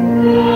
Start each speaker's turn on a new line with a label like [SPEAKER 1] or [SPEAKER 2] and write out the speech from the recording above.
[SPEAKER 1] Música